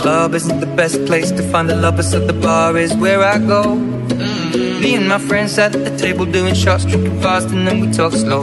club isn't the best place to find the lovers, so the bar is where I go. Mm-hmm. Me and my friends sat at the table doing shots, drinking fast, and then we talk slow.